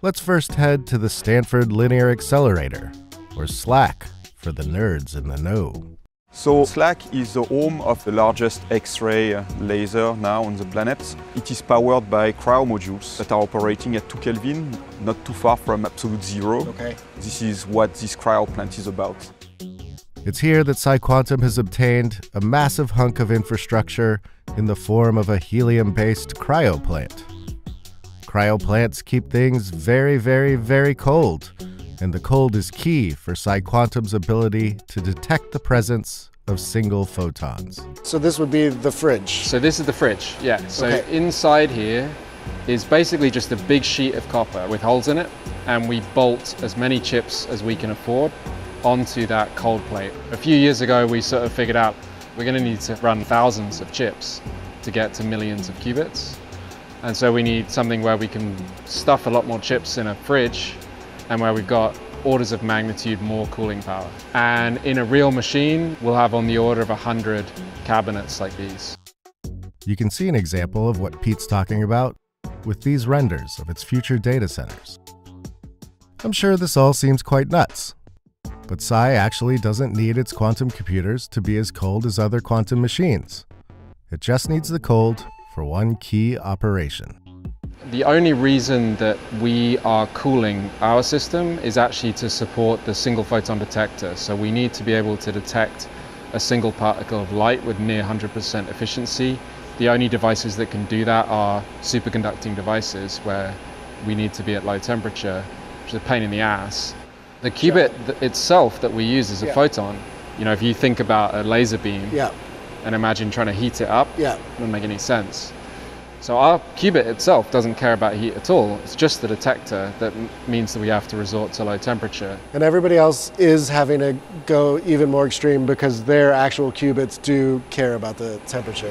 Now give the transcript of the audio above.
Let's first head to the Stanford Linear Accelerator, or SLAC for the nerds in the know. So SLAC is the home of the largest X-ray laser now on the planet. It is powered by cryo modules that are operating at 2 Kelvin, not too far from absolute zero. Okay. This is what this cryo plant is about. It's here that PsiQuantum has obtained a massive hunk of infrastructure in the form of a helium-based cryo plant. Cryo plants keep things very, very, very cold, and the cold is key for PsiQuantum's ability to detect the presence of single photons. So this would be the fridge. So this is the fridge, yeah. So Okay. inside here is basically just a big sheet of copper with holes in it, and we bolt as many chips as we can afford onto that cold plate. A few years ago, we sort of figured out we're going to need to run thousands of chips to get to millions of qubits. And so we need something where we can stuff a lot more chips in a fridge and where we've got orders of magnitude more cooling power. And in a real machine, we'll have on the order of 100 cabinets like these. You can see an example of what Pete's talking about with these renders of its future data centers. I'm sure this all seems quite nuts, but Psi actually doesn't need its quantum computers to be as cold as other quantum machines. It just needs the cold for one key operation. The only reason that we are cooling our system is actually to support the single photon detector. So we need to be able to detect a single particle of light with near 100% efficiency. The only devices that can do that are superconducting devices where we need to be at low temperature, which is a pain in the ass. The qubit th- itself that we use is a Yeah. photon. You know, if you think about a laser beam Yeah, and imagine trying to heat it up, yeah. doesn't make any sense. So our qubit itself doesn't care about heat at all. It's just the detector that means that we have to resort to low temperature. And everybody else is having to go even more extreme because their actual qubits do care about the temperature.